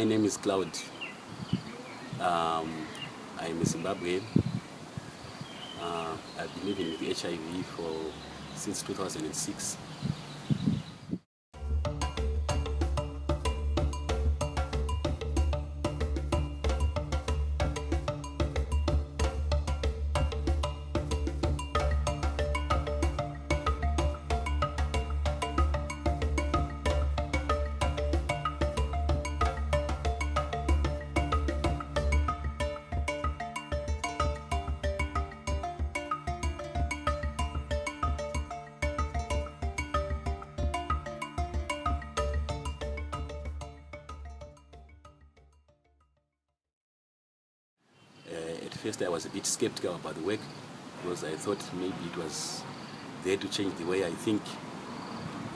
My name is Cloud. Um, I'm a Zimbabwean. Uh, I've been living with HIV for since 2006. First, I was a bit skeptical about the work because I thought maybe it was there to change the way I think,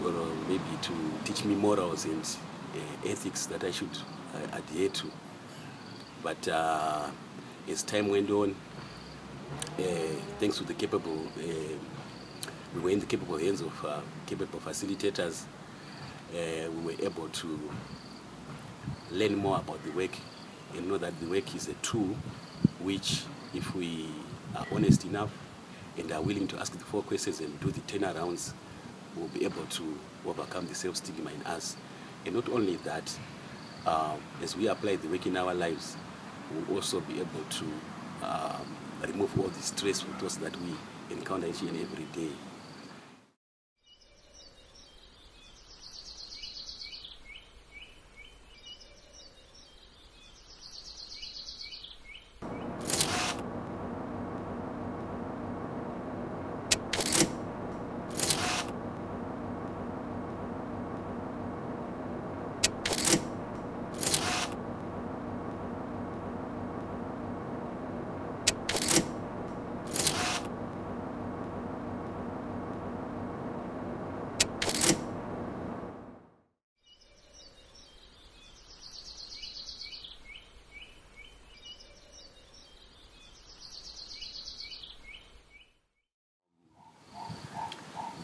or maybe to teach me morals and uh, ethics that I should uh, adhere to. But uh, as time went on, uh, thanks to the capable, uh, we were in the capable hands of uh, capable facilitators, we were able to learn more about the work and know that the work is a tool which, if we are honest enough and are willing to ask the four questions and do the turnarounds, we'll be able to overcome the self-stigma in us. And not only that, uh, as we apply the work in our lives, we'll also be able to um, remove all the stressful thoughts that we encounter each and every day.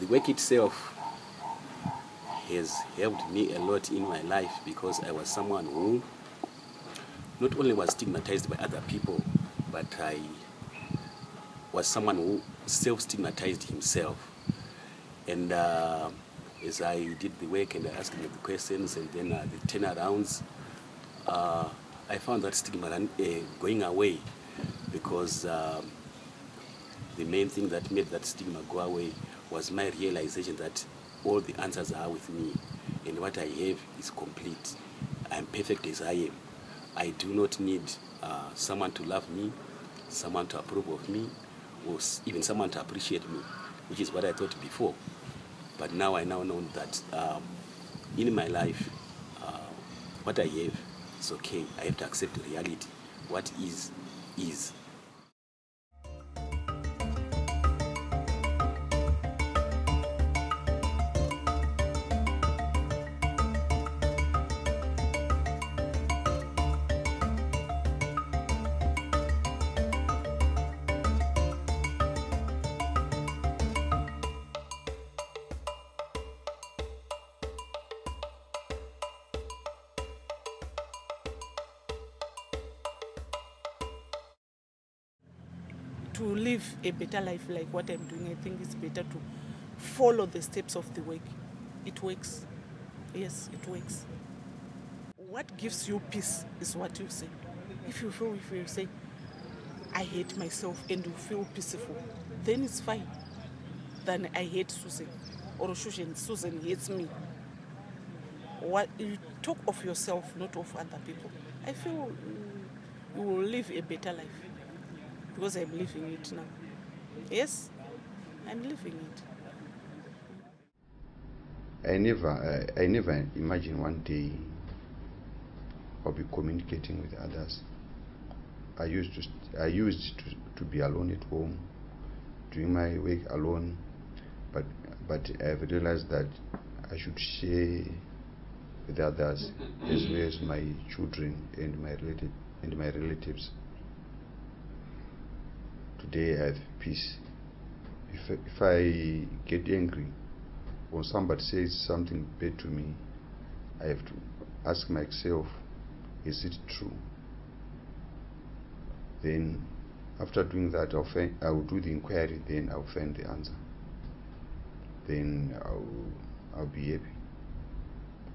the work itself has helped me a lot in my life because I was someone who not only was stigmatized by other people, but I was someone who self-stigmatized himself. And uh, as I did the work and I asked the questions and then uh, the turnarounds, uh, I found that stigma uh, going away because um, the main thing that made that stigma go away was my realization that all the answers are with me and what I have is complete. I'm perfect as I am. I do not need uh, someone to love me, someone to approve of me, or even someone to appreciate me, which is what I thought before. But now I now know that um, in my life, uh, what I have is okay. I have to accept the reality. What is, is. To live a better life like what I'm doing, I think it's better to follow the steps of the work. It works. Yes, it works. What gives you peace is what you say. If you feel, if you say, I hate myself and you feel peaceful, then it's fine. Then I hate Susan or Susan, Susan hates me. What you talk of yourself, not of other people. I feel mm, you will live a better life because I'm living it now. Yes, I'm living it. I never, I, I never imagined one day I'll be communicating with others. I used to, I used to, to be alone at home, doing my work alone, but but I've realized that I should share with others as well as my children and my relative and my relatives. Today I have peace. If if I get angry or somebody says something bad to me, I have to ask myself, is it true? Then, after doing that, I'll, find, I'll do the inquiry, then I'll find the answer. Then I'll, I'll be happy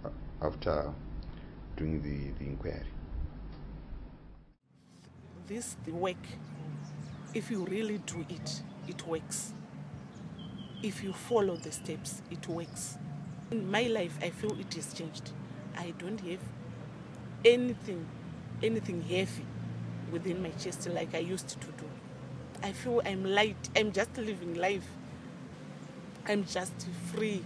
uh, after doing the, the inquiry. This the work if you really do it, it works. If you follow the steps, it works. In my life, I feel it has changed. I don't have anything, anything heavy within my chest like I used to do. I feel I'm light. I'm just living life. I'm just free.